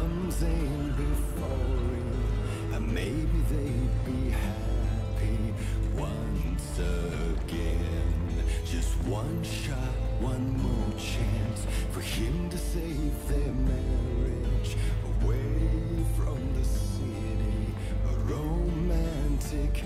comes in before you, and maybe they'd be happy once again. Just one shot, one more chance for him to save their marriage away from the city. A romantic